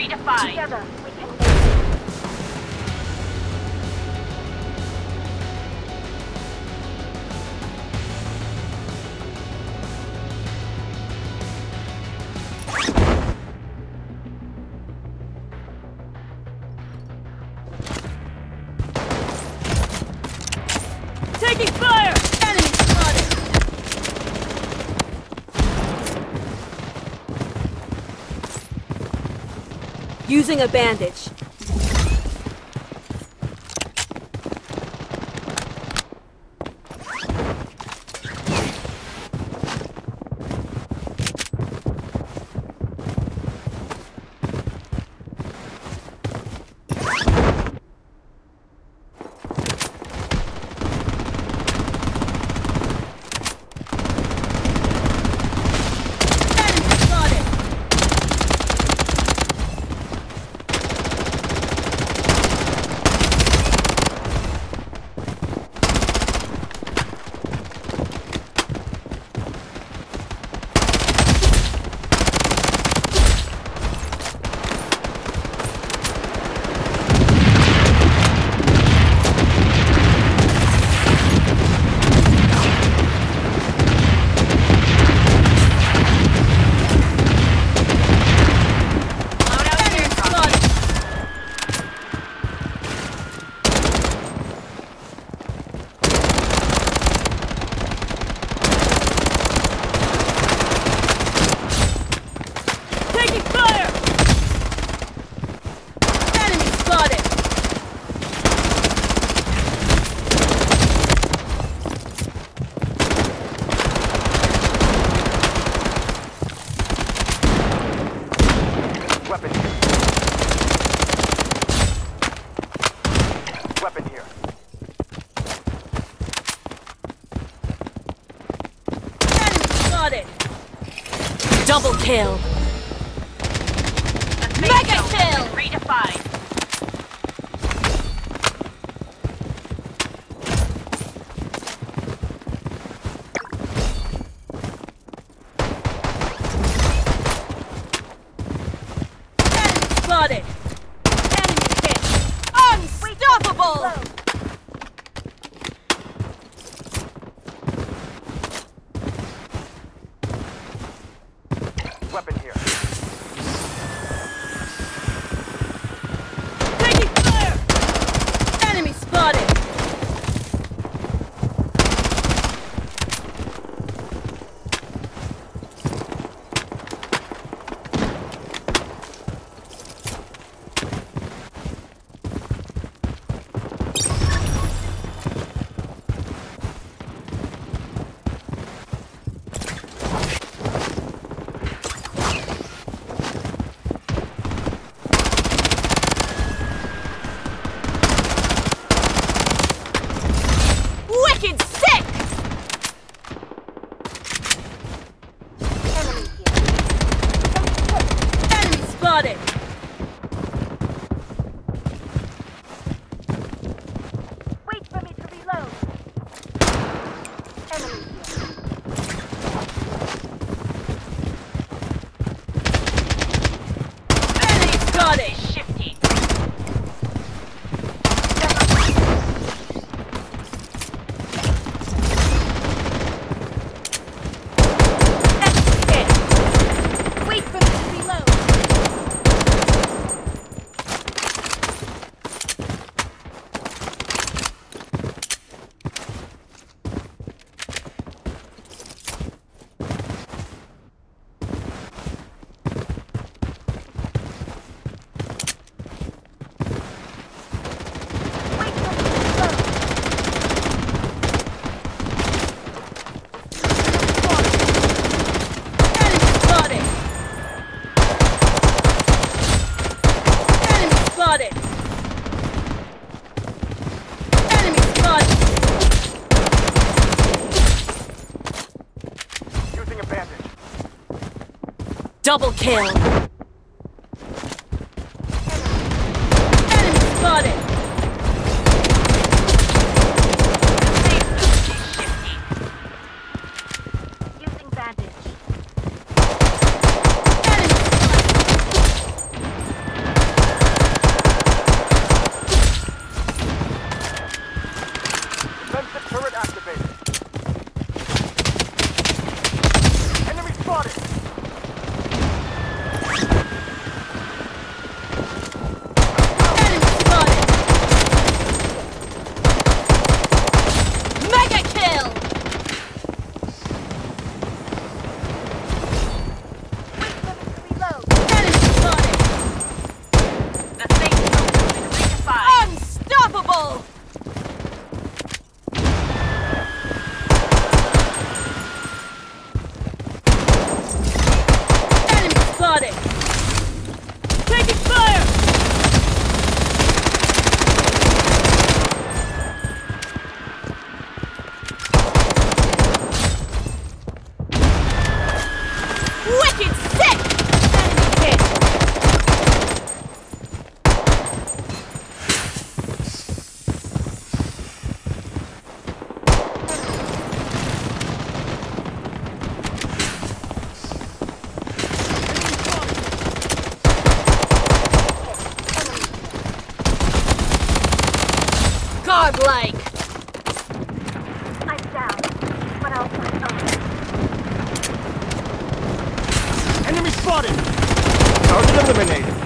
redefined. Together. using a bandage. Double kill! Mega kill! Redefined. about it. Double kill! godlike! I'm down. What else? Enemy spotted! Target eliminated.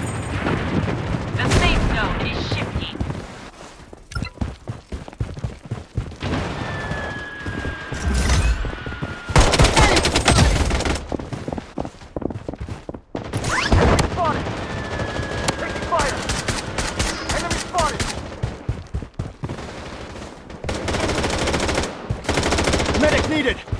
needed.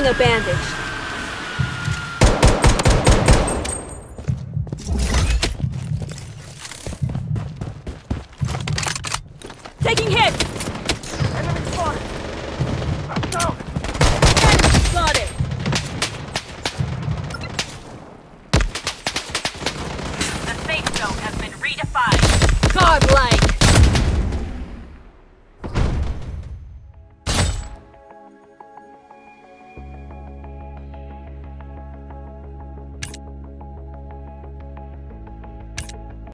using a bandage.